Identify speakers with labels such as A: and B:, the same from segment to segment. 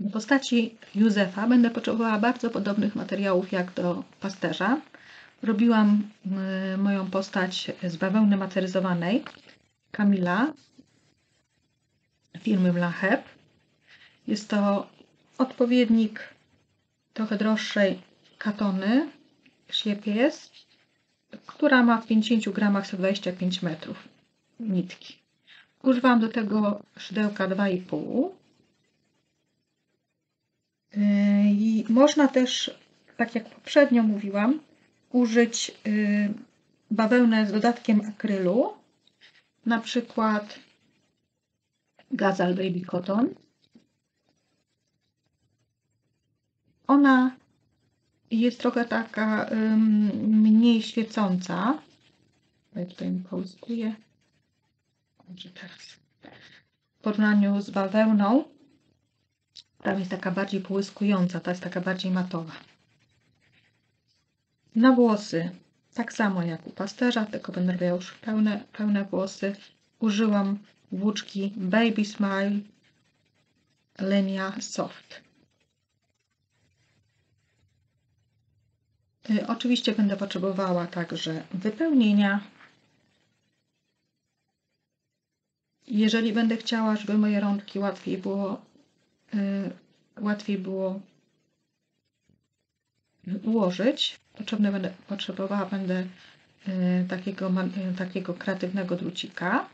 A: W postaci Józefa będę potrzebowała bardzo podobnych materiałów jak do pasterza. Robiłam y, moją postać z bawełny materyzowanej Kamila firmy Blacheb. Jest to odpowiednik trochę droższej katony Siepies, która ma w 50 gramach 125 metrów nitki. Używam do tego szydełka 2,5 i można też, tak jak poprzednio mówiłam, użyć y, bawełnę z dodatkiem akrylu, na przykład Gazal Baby Cotton. Ona jest trochę taka mniej świecąca. Ja tutaj mi połyskuje. Może teraz. W porównaniu z bawełną, ta jest taka bardziej połyskująca, ta jest taka bardziej matowa. Na włosy, tak samo jak u pasterza, tylko będę robiła już pełne, pełne włosy. Użyłam włóczki Baby Smile Lenia Soft. Y, oczywiście będę potrzebowała także wypełnienia. Jeżeli będę chciała, żeby moje rączki łatwiej było, łatwiej było ułożyć, potrzebne będę, potrzebowała będę y, takiego, takiego kreatywnego drucika.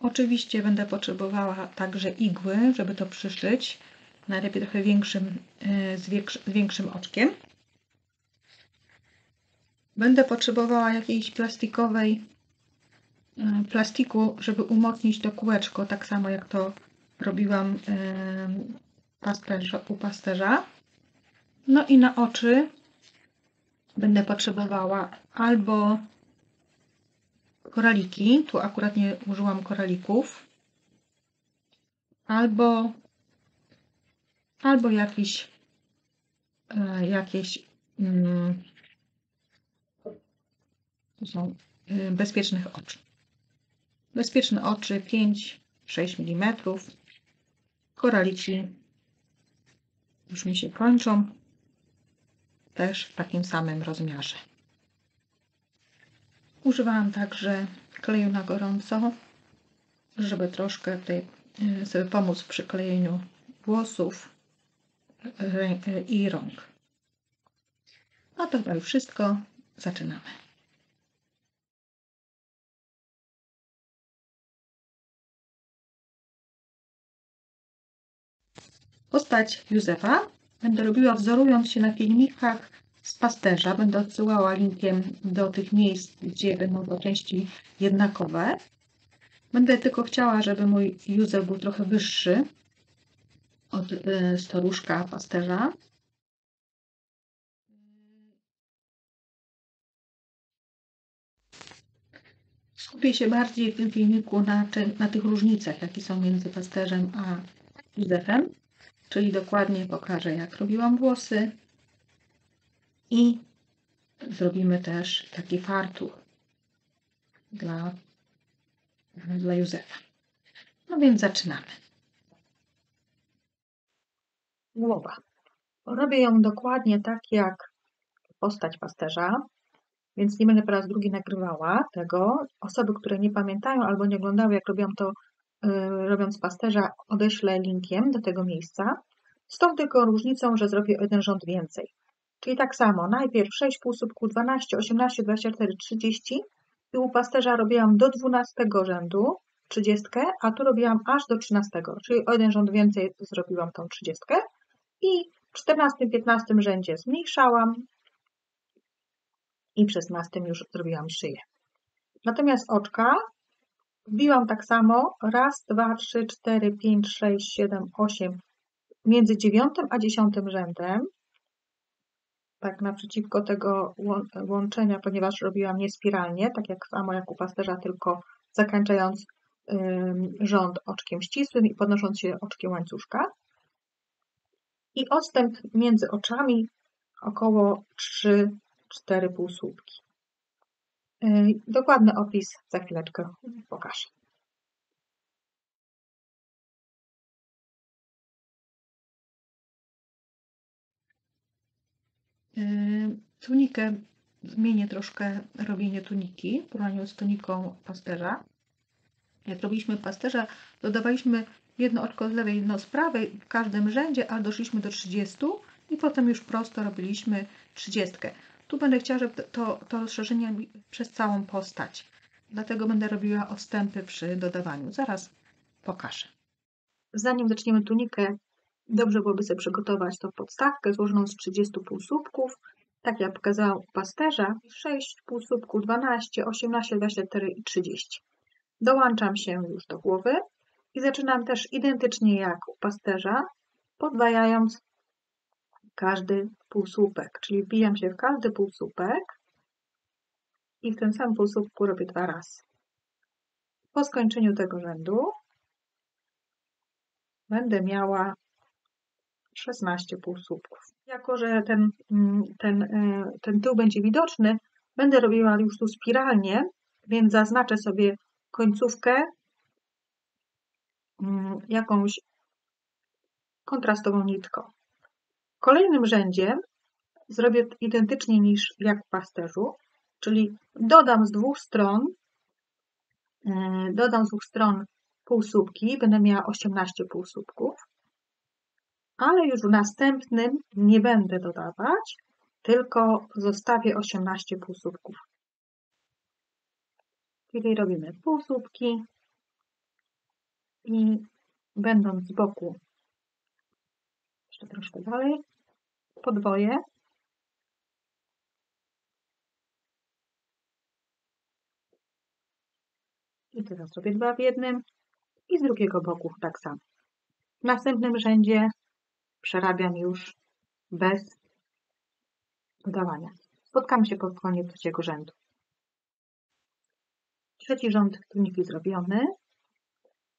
A: Oczywiście będę potrzebowała także igły, żeby to przyszyć. Najlepiej trochę większym, z większym oczkiem. Będę potrzebowała jakiejś plastikowej plastiku, żeby umocnić to kółeczko, tak samo jak to robiłam pasterza, u pasterza. No i na oczy będę potrzebowała albo koraliki, tu akurat nie użyłam koralików, albo albo jakiś e, jakieś mm, są y, bezpiecznych oczy. Bezpieczne oczy 5-6 mm. Koralici już mi się kończą. Też w takim samym rozmiarze. Używałam także kleju na gorąco, żeby troszkę tutaj y, sobie pomóc w przyklejeniu włosów y, i rąk. A to chyba już wszystko. Zaczynamy. Postać Józefa będę robiła wzorując się na filmikach z pasterza. Będę odsyłała linkiem do tych miejsc, gdzie będą to części jednakowe. Będę tylko chciała, żeby mój Józef był trochę wyższy od y, staruszka pasterza. Skupię się bardziej w tym filmiku na, na tych różnicach, jakie są między pasterzem a Józefem czyli dokładnie pokażę, jak robiłam włosy i zrobimy też taki fartuch dla, dla Józefa. No więc zaczynamy. Głowa. Robię ją dokładnie tak jak postać pasterza, więc nie będę po raz drugi nagrywała tego. Osoby, które nie pamiętają albo nie oglądały, jak robiłam to robiąc pasterza, odeślę linkiem do tego miejsca. Z tą tylko różnicą, że zrobię jeden rząd więcej. Czyli tak samo, najpierw 6 półsłupków 12, 18, 24, 30 i u pasterza robiłam do 12 rzędu 30, a tu robiłam aż do 13, czyli o jeden rząd więcej zrobiłam tą 30 i w 14, 15 rzędzie zmniejszałam i w 16 już zrobiłam szyję. Natomiast oczka Wbiłam tak samo. Raz, dwa, trzy, cztery, pięć, sześć, siedem, osiem. Między dziewiątym a dziesiątym rzędem. Tak naprzeciwko tego łączenia, ponieważ robiłam nie spiralnie, tak jak samo jak u pasterza, tylko zakończając rząd oczkiem ścisłym i podnosząc się oczkiem łańcuszka. I odstęp między oczami około 3-4 półsłupki. Y, dokładny opis za chwileczkę pokażę. Y, tunikę zmienię troszkę robienie tuniki w porównaniu z tuniką pasterza. Jak robiliśmy pasterza, dodawaliśmy jedno oczko z lewej, jedno z prawej w każdym rzędzie, a doszliśmy do 30 i potem już prosto robiliśmy 30. Tu będę chciała, żeby to, to rozszerzenie przez całą postać. Dlatego będę robiła ostępy przy dodawaniu. Zaraz pokażę. Zanim zaczniemy tunikę, dobrze byłoby sobie przygotować tą podstawkę złożoną z 30 półsłupków. Tak jak pokazałam u pasterza, 6 półsłupków, 12, 18, 24 i 30. Dołączam się już do głowy i zaczynam też identycznie jak u pasterza, podwajając każdy półsłupek, czyli wbijam się w każdy półsłupek i w tym samym półsłupku robię dwa razy. Po skończeniu tego rzędu będę miała 16 półsłupków. Jako, że ten, mm, ten, e, ten tył będzie widoczny, będę robiła już tu spiralnie, więc zaznaczę sobie końcówkę mm, jakąś kontrastową nitką. Kolejnym rzędzie zrobię identycznie niż jak w pasterzu, czyli dodam z dwóch stron, e, dodam z dwóch stron półsłupki, będę miała 18 półsłupków, ale już w następnym nie będę dodawać, tylko zostawię 18 półsłupków. Czyli robimy półsłupki i będąc z boku, jeszcze troszkę dalej, podwoję. I teraz robię dwa w jednym i z drugiego boku tak samo. W następnym rzędzie przerabiam już bez dodawania. Spotkamy się pod koniec trzeciego rzędu. Trzeci rząd tuniki zrobiony.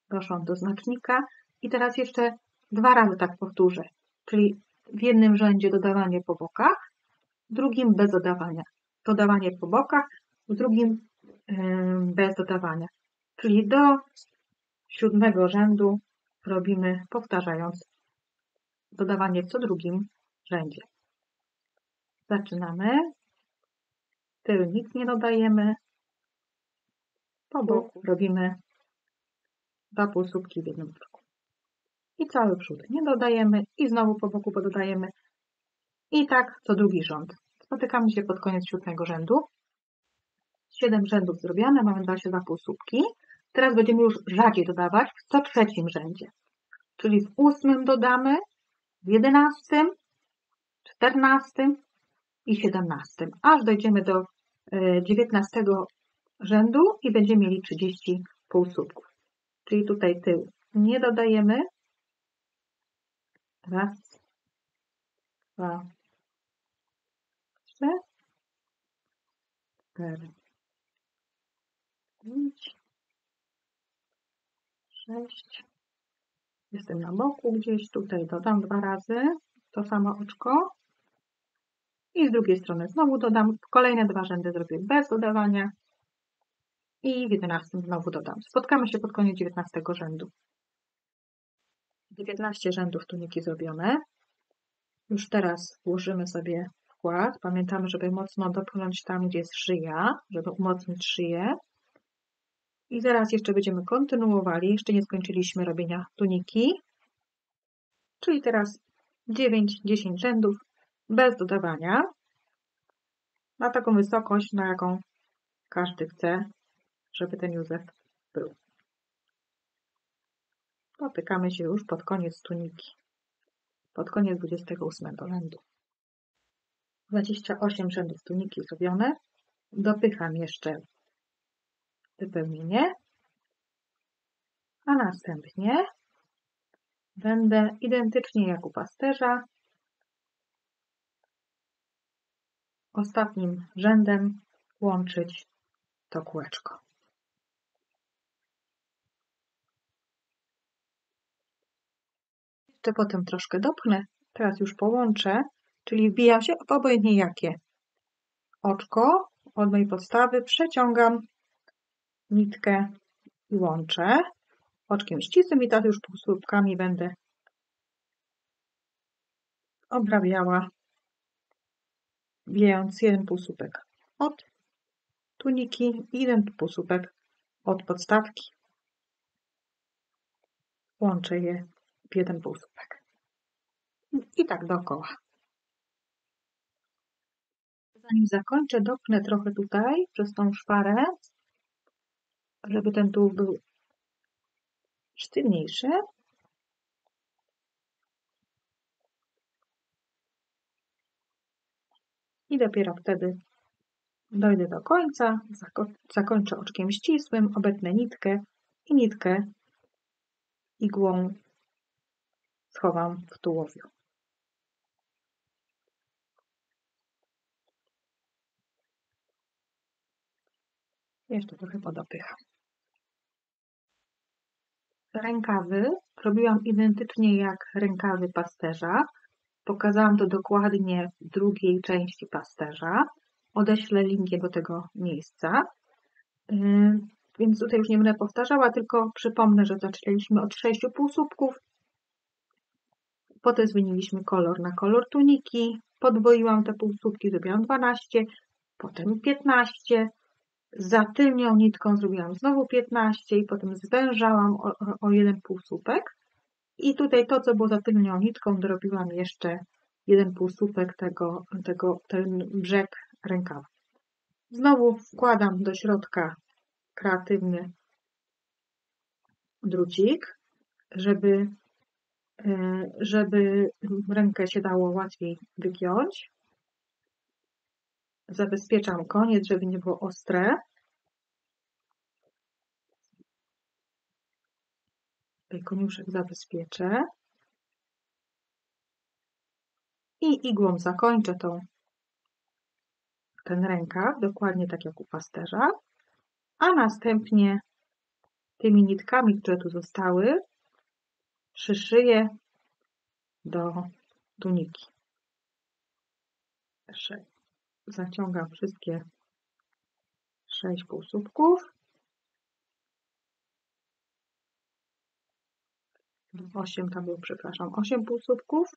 A: Doszłam do znacznika i teraz jeszcze dwa razy tak powtórzę. Czyli w jednym rzędzie dodawanie po bokach, w drugim bez dodawania. Dodawanie po bokach, w drugim bez dodawania. Czyli do siódmego rzędu robimy powtarzając dodawanie co drugim rzędzie. Zaczynamy. Tył nic nie dodajemy. Po boku robimy dwa półsłupki w jednym kroku. I cały przód nie dodajemy i znowu po boku pododajemy. I tak co drugi rząd. Spotykamy się pod koniec siódmego rzędu. Siedem rzędów zrobione, mamy 22 półsłupki. Teraz będziemy już rzadziej dodawać w co trzecim rzędzie. Czyli w ósmym dodamy, w jedenastym, czternastym i siedemnastym, aż dojdziemy do e, dziewiętnastego rzędu i będziemy mieli 30 półsłupków. Czyli tutaj tył nie dodajemy. Raz, dwa, trzy, cztery, pięć, sześć. Jestem na boku gdzieś, tutaj dodam dwa razy to samo oczko. I z drugiej strony znowu dodam, kolejne dwa rzędy zrobię bez dodawania. I w 11 znowu dodam. Spotkamy się pod koniec 19 rzędu. 19 rzędów tuniki zrobione. Już teraz włożymy sobie wkład. Pamiętamy, żeby mocno dopchnąć tam, gdzie jest szyja, żeby umocnić szyję. I zaraz jeszcze będziemy kontynuowali. Jeszcze nie skończyliśmy robienia tuniki. Czyli teraz 9-10 rzędów bez dodawania. Na taką wysokość, na jaką każdy chce, żeby ten Józef był. Dotykamy się już pod koniec tuniki. Pod koniec 28 rzędu. 28 rzędów tuniki zrobione. Dopycham jeszcze wypełnienie, a następnie będę identycznie jak u pasterza ostatnim rzędem łączyć to kółeczko. Jeszcze potem troszkę dopchnę, teraz już połączę, czyli wbijam się w obojętnie jakie. Oczko od mojej podstawy, przeciągam nitkę i łączę. Oczkiem ścisłym i teraz już półsłupkami będę obrabiała odbijając jeden półsłupek od tuniki i jeden półsłupek od podstawki. Łączę je jeden półsłupek. I tak dookoła. Zanim zakończę, dopnę trochę tutaj przez tą szparę, żeby ten tułów był sztywniejszy. I dopiero wtedy dojdę do końca, zakończę oczkiem ścisłym, obetnę nitkę i nitkę igłą schowam w tułowiu. Jeszcze trochę podopycham. Rękawy robiłam identycznie jak rękawy pasterza. Pokazałam to dokładnie w drugiej części pasterza. Odeślę linkię do tego miejsca. Więc tutaj już nie będę powtarzała, tylko przypomnę, że zaczęliśmy od 6 półsłupków. Potem zmieniliśmy kolor na kolor tuniki. Podwoiłam te półsłupki, zrobiłam 12, potem 15. Za tylnią nitką zrobiłam znowu 15 i potem zwężałam o, o jeden półsłupek. I tutaj to, co było za tylnią nitką, dorobiłam jeszcze jeden półsłupek tego, tego, ten brzeg rękawa. Znowu wkładam do środka kreatywny drucik, żeby, żeby rękę się dało łatwiej wygiąć. Zabezpieczam koniec, żeby nie było ostre. Tutaj koniuszek zabezpieczę. I igłą zakończę tą, ten rękaw, dokładnie tak jak u pasterza a następnie tymi nitkami, które tu zostały, przyszyję do tuniki. Zaciągam wszystkie sześć półsłupków. Osiem tam było, przepraszam, osiem półsłupków.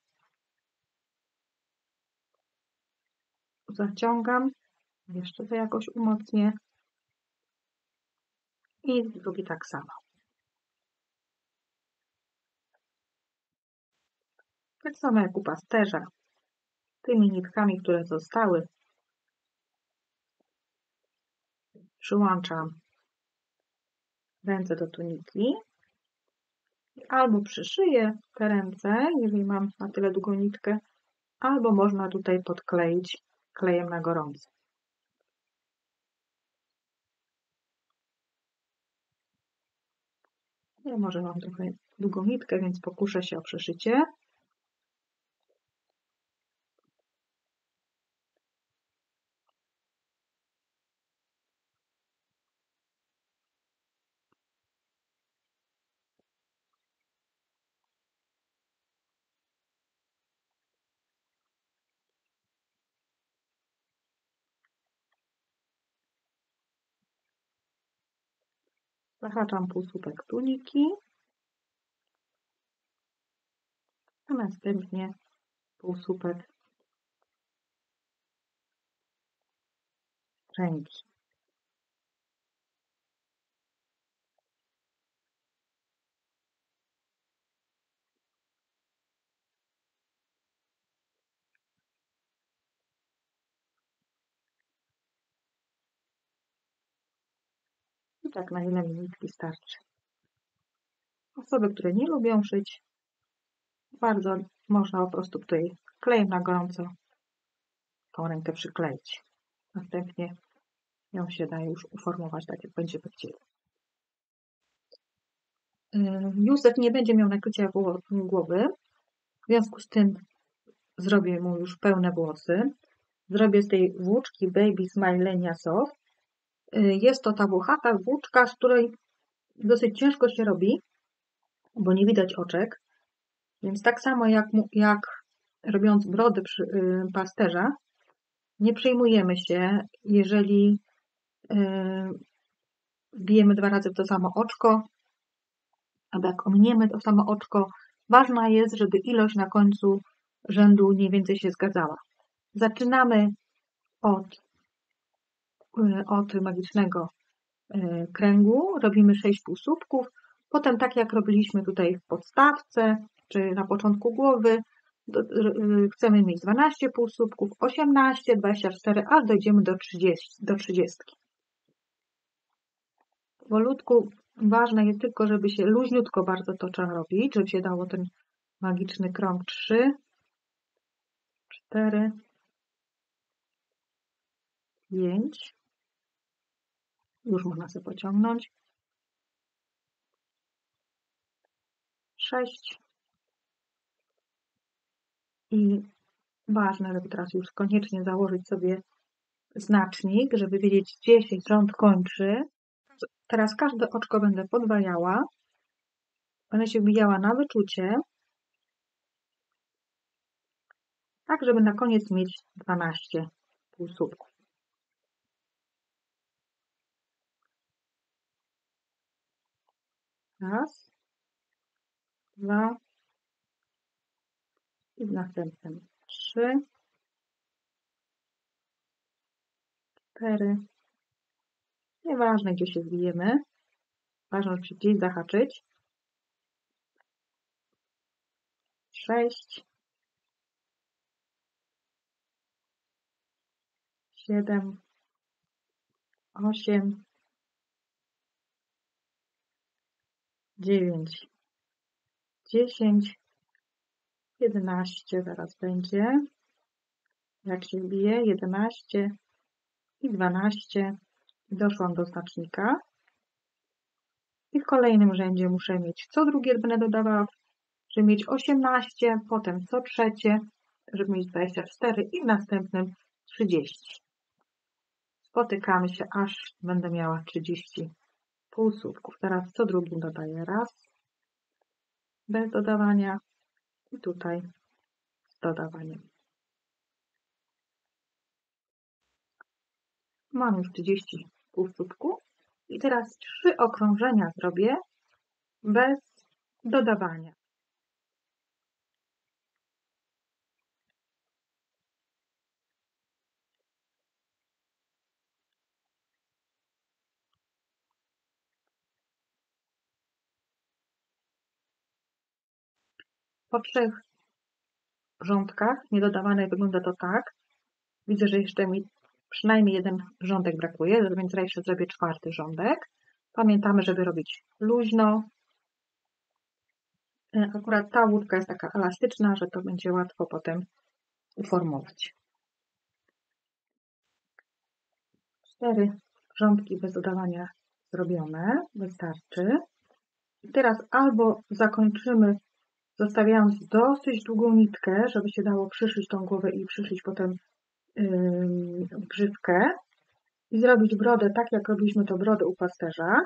A: Zaciągam. Jeszcze to jakoś umocnię i drugi tak samo. Tak samo jak u pasterza. Tymi nitkami, które zostały, przyłączam ręce do tuniki albo przyszyję te ręce, jeżeli mam na tyle długą nitkę, albo można tutaj podkleić klejem na gorąco. Ja może mam trochę długą nitkę, więc pokuszę się o przeszycie. Zahaczam półsłupek tuniki, a następnie półsłupek ręki. Tak na ile minutki starczy. Osoby, które nie lubią szyć, bardzo można po prostu tutaj klejem na gorąco tą rękę przykleić. Następnie ją się da już uformować tak, jak będziemy chcieli. Yy, Józef nie będzie miał nakrycia głowy, w związku z tym zrobię mu już pełne włosy. Zrobię z tej włóczki Baby Smile Lenia Soft jest to ta włochata włóczka, z której dosyć ciężko się robi, bo nie widać oczek. Więc tak samo jak, jak robiąc brody przy y, pasterza, nie przejmujemy się, jeżeli y, wbijemy dwa razy w to samo oczko, albo jak ominiemy to samo oczko. Ważna jest, żeby ilość na końcu rzędu mniej więcej się zgadzała. Zaczynamy od, y, od magicznego y, kręgu, robimy 6 półsłupków, potem tak jak robiliśmy tutaj w podstawce, czy na początku głowy, chcemy mieć 12 półsłupków, 18, 24, aż dojdziemy do 30. Do 30. Powolutku ważne jest tylko, żeby się luźniutko bardzo to trzeba robić, żeby się dało ten magiczny krąg 3, 4, 5. Już można sobie pociągnąć. 6. I ważne, żeby teraz już koniecznie założyć sobie znacznik, żeby wiedzieć, gdzie się rząd kończy. Teraz każde oczko będę podwajała. Będę się wbijała na wyczucie. Tak, żeby na koniec mieć 12 półsłupków. Raz, dwa i w następnym trzy, cztery. Nieważne, gdzie się zbijemy. Ważne, żeby gdzieś zahaczyć. Sześć. Siedem. Osiem. Dziewięć, dziesięć, jedenaście zaraz będzie. Jak się bije, jedenaście i dwanaście. Doszłam do znacznika. I w kolejnym rzędzie muszę mieć co drugie będę dodawała, żeby mieć 18, potem co trzecie, żeby mieć 24 i w następnym 30. Spotykamy się, aż będę miała 30 półsłówków. Teraz co drugim dodaję raz, bez dodawania i tutaj z dodawaniem. Mam już 30 półsłówków i teraz trzy okrążenia zrobię bez dodawania. Po trzech rządkach niedodawanej wygląda to tak. Widzę, że jeszcze mi przynajmniej jeden rządek brakuje, więc jeszcze zrobię czwarty rządek. Pamiętamy, żeby robić luźno. E, akurat ta łódka jest taka elastyczna, że to będzie łatwo potem uformować. Cztery rządki bez dodawania zrobione, wystarczy. I teraz albo zakończymy zostawiając dosyć długą nitkę, żeby się dało przyszyć tą głowę i przyszyć potem yy, grzywkę i zrobić brodę tak, jak robiliśmy to brodę u pasterza,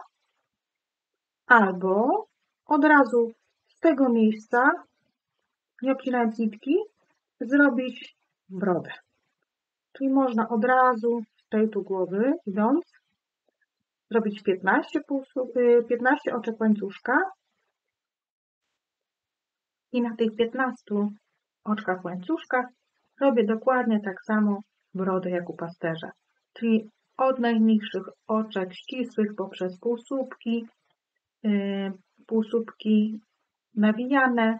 A: albo od razu z tego miejsca, nie obcinając nitki, zrobić brodę. Czyli można od razu z tej tu głowy idąc zrobić 15, 15 y, oczek łańcuszka i na tych 15 oczkach łańcuszka robię dokładnie tak samo brodę jak u pasterza. Czyli od najmniejszych oczek ścisłych poprzez półsłupki, yy, półsłupki nawijane,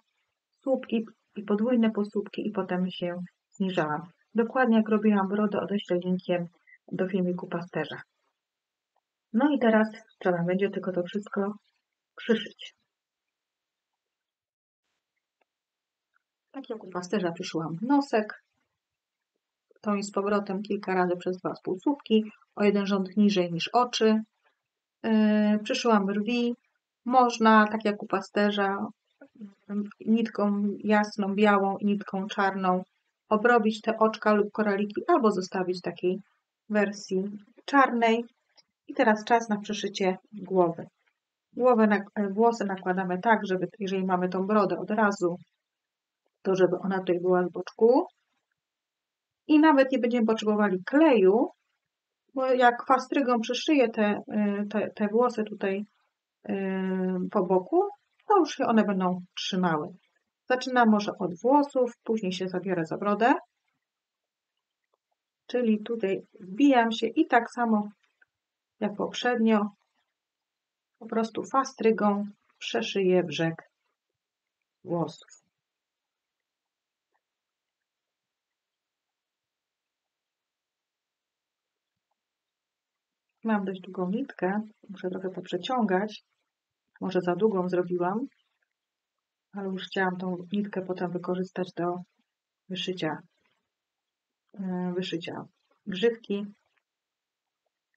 A: słupki i podwójne półsłupki i potem się zniżałam. Dokładnie jak robiłam brodę, odeślę linkiem do filmiku pasterza. No i teraz trzeba będzie tylko to wszystko przyszyć. Tak jak u pasterza przyszyłam nosek, to i z powrotem kilka razy przez dwa spółsłupki, o jeden rząd niżej niż oczy. Yy, przyszyłam brwi. Można, tak jak u pasterza, nitką jasną, białą i nitką czarną obrobić te oczka lub koraliki, albo zostawić takiej wersji czarnej. I teraz czas na przyszycie głowy. Głowę, włosy nakładamy tak, żeby jeżeli mamy tą brodę od razu to żeby ona tutaj była z boczku. I nawet nie będziemy potrzebowali kleju, bo jak fastrygą przyszyję te, y, te, te włosy tutaj y, po boku, to już się one będą trzymały. Zaczynam może od włosów, później się zabiorę za brodę. czyli tutaj wbijam się i tak samo jak poprzednio, po prostu fastrygą przeszyję brzeg włosów. Mam dość długą nitkę, muszę trochę poprzeciągać. Może za długą zrobiłam, ale już chciałam tą nitkę potem wykorzystać do wyszycia, e, wyszycia grzywki,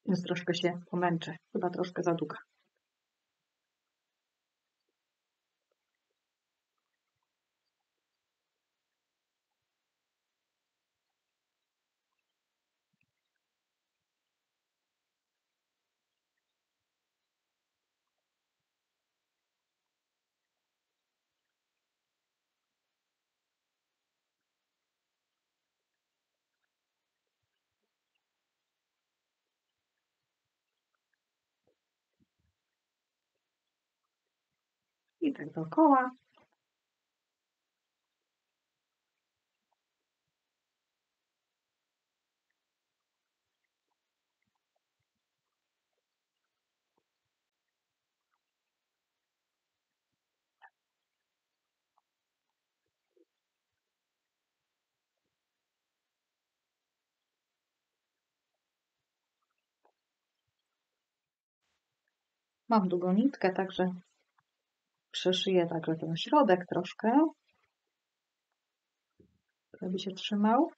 A: więc troszkę się pomęczę, chyba troszkę za długa. I tak dookoła. Mam długą nitkę, także przeszyję także ten środek troszkę, żeby się trzymał.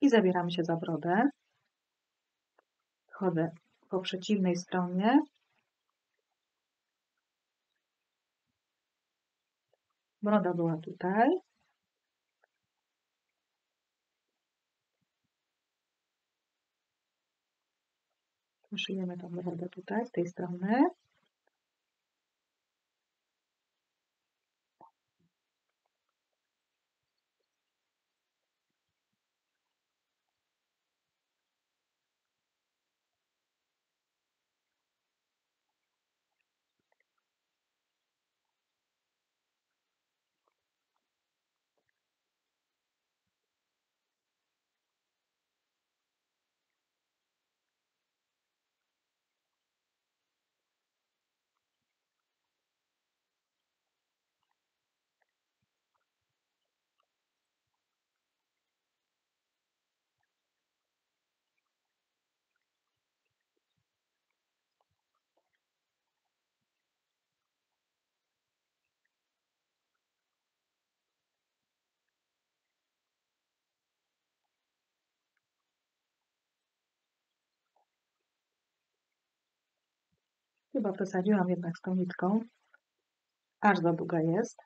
A: I zabieram się za brodę. Chodzę po przeciwnej stronie. Broda była tutaj. Szyjemy tą brodę tutaj, z tej strony. Chyba przesadziłam jednak z tą nitką. Aż za długa jest.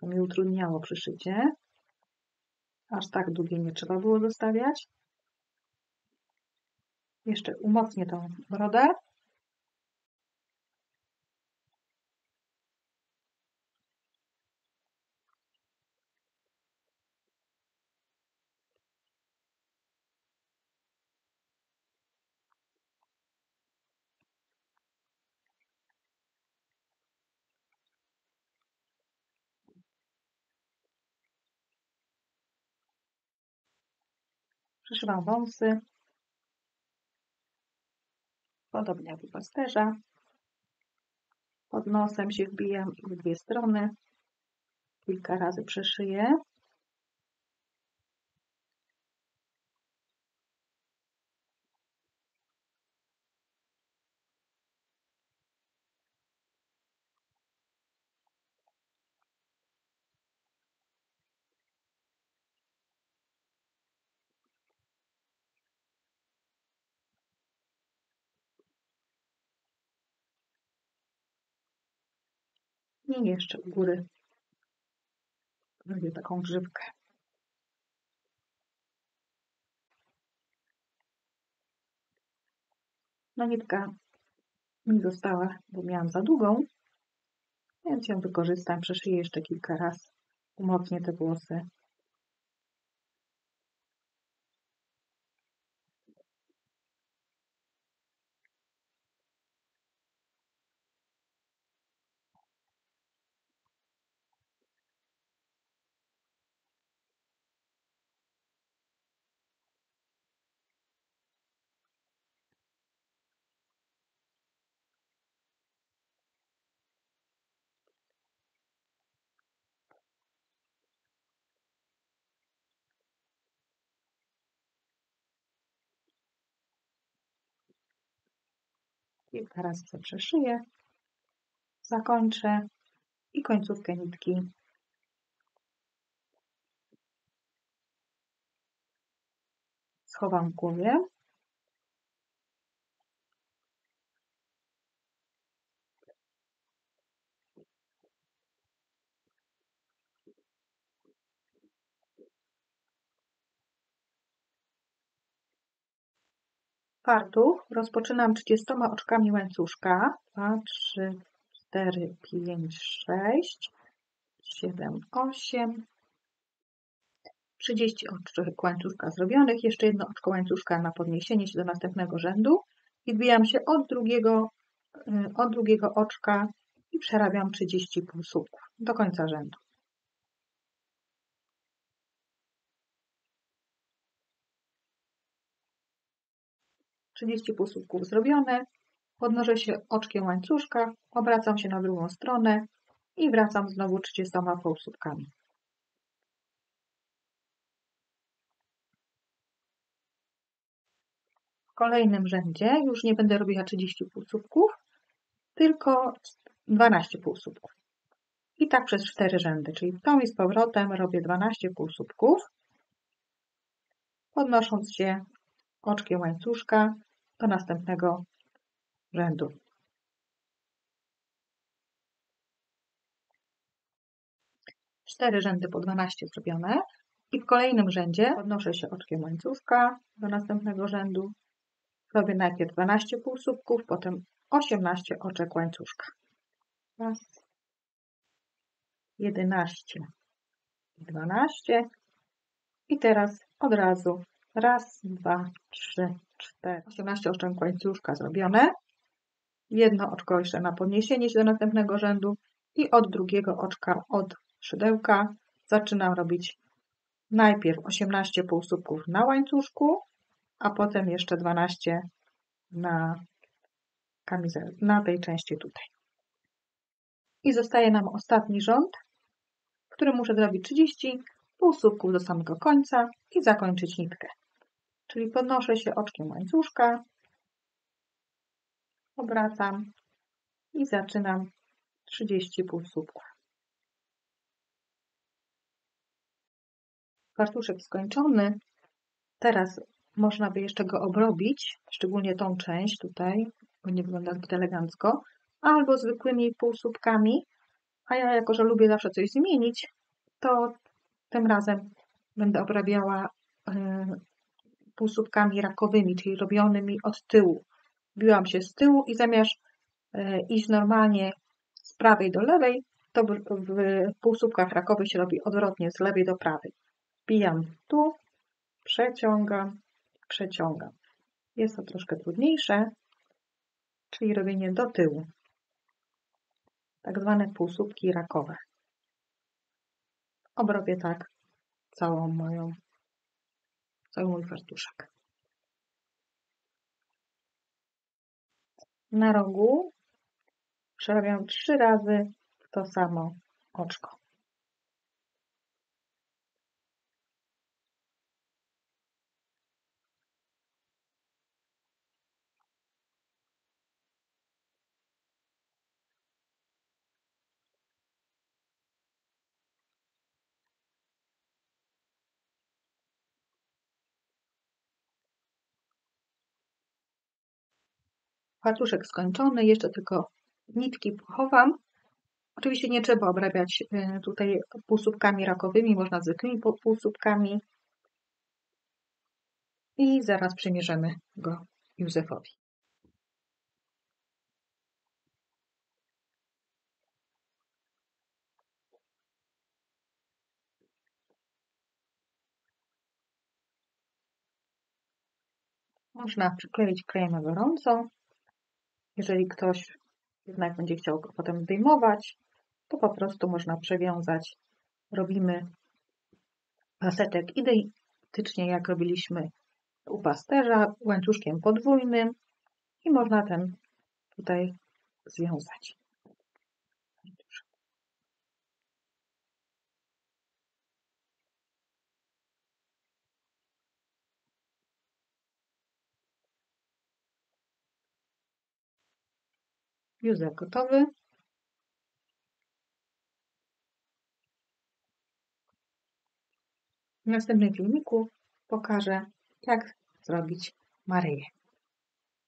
A: To mi utrudniało przyszycie. Aż tak długiej nie trzeba było zostawiać. Jeszcze umocnię tą brodę. Przyszywam wąsy. Podobnie jak u pasterza. Pod nosem się wbijam w dwie strony. Kilka razy przeszyję. I jeszcze u góry zrobię taką grzywkę. No nitka mi została, bo miałam za długą, więc ją wykorzystam, przeszyję jeszcze kilka razy, umocnię te włosy. Kilka razy przeszyję, zakończę i końcówkę nitki schowam w głowie. Fartuch rozpoczynam 30 oczkami łańcuszka. 2, 3, 4, 5, 6, 7, 8, 30 oczek łańcuszka zrobionych, jeszcze jedno oczko łańcuszka na podniesienie się do następnego rzędu i wbijam się od drugiego, y, od drugiego oczka i przerabiam 30 półsłupków do końca rzędu. Trzydzieści półsłupków zrobione, podnoszę się oczkiem łańcuszka, obracam się na drugą stronę i wracam znowu 30 półsłupkami. W kolejnym rzędzie już nie będę robiła 30 półsłupków, tylko 12 półsłupków. I tak przez 4 rzędy, czyli w tą i z powrotem robię 12 półsłupków, podnosząc się oczkiem łańcuszka do następnego rzędu. Cztery rzędy po 12 zrobione i w kolejnym rzędzie podnoszę się oczkiem łańcuszka do następnego rzędu Robię najpierw 12 półsłupków, potem 18 oczek łańcuszka. Raz, 11, 12 i teraz od razu raz, dwa, trzy, cztery. 18 oczek łańcuszka zrobione. Jedno oczko jeszcze na podniesienie się do następnego rzędu i od drugiego oczka od szydełka zaczynam robić najpierw 18 półsłupków na łańcuszku, a potem jeszcze 12 na kamizel, na tej części tutaj. I zostaje nam ostatni rząd, w którym muszę zrobić 30 półsłupków do samego końca i zakończyć nitkę. Czyli podnoszę się oczkiem łańcuszka, obracam i zaczynam 30 półsłupków. Fartuszek skończony. Teraz można by jeszcze go obrobić, szczególnie tą część tutaj, bo nie wygląda zbyt elegancko, albo zwykłymi półsłupkami, a ja jako, że lubię zawsze coś zmienić, to tym razem będę obrabiała półsłupkami rakowymi, czyli robionymi od tyłu. Biłam się z tyłu i zamiast e, iść normalnie z prawej do lewej, to w, półsłupkach rakowych się robi odwrotnie, z lewej do prawej. Bijam tu, przeciągam przeciągam. Jest to troszkę trudniejsze, czyli robienie do tyłu. Tak zwane półsłupki rakowe. Obrobię tak całą moją, cały mój fartuszek. Na rogu przerabiam trzy razy to samo oczko. Fartuszek skończony, jeszcze tylko nitki pochowam. Oczywiście nie trzeba obrabiać y, tutaj półsłupkami rakowymi, można zwykłymi półsłupkami. I zaraz przymierzymy go Józefowi. Można przykleić klejem gorąco. Jeżeli ktoś jednak będzie chciał go potem zdejmować, to po prostu można przewiązać. Robimy paseczek identycznie jak robiliśmy u pasterza, łańcuszkiem podwójnym i można ten tutaj związać. Józef gotowy. W następnym filmiku pokażę, jak zrobić Maryję.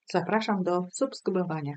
A: Zapraszam do subskrybowania.